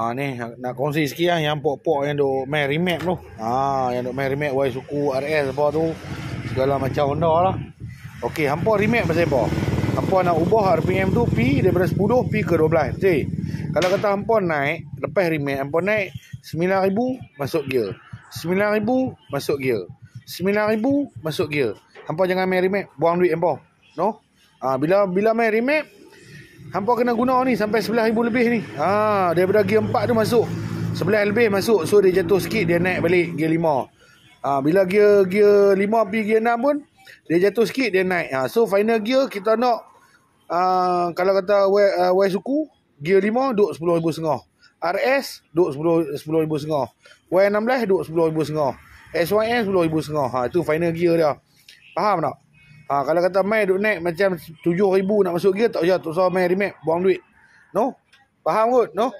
Ha ni nak kongsi sikit lah yang pok-pok yang duk main remap tu. Ha yang duk main remap Y suku RS apa tu. Segala macam Honda lah. Okey, hampa remap pasal apa? Hampa nak ubah RPM tu P daripada 10 P ke 12. Okey. Kalau kata hampa naik, lepas remap hampa naik 9000 masuk gear. 9000 masuk gear. 9000 masuk gear. Hampa jangan main remap, buang duit hampa. No? Ha, bila bila main remap Hampa kena guna ni sampai 11,000 lebih ni. Ha, daripada gear 4 tu masuk. 11 lebih masuk. So dia jatuh sikit dia naik balik gear 5. Ha, bila gear gear 5 pergi gear 6 pun dia jatuh sikit dia naik. Ha, so final gear kita nak uh, kalau kata uh, y suku gear 5 duk 10,000 setengah. RS duk 10 10,000 setengah. Y16 duk 10,000 setengah. SYN 10,000 setengah. Ha, tu final gear dia. Faham tak? Ha, kalau kata main duk naik macam 7,000 nak masuk gear tak usah tak usah main remap buang duit. No? Faham kot? No?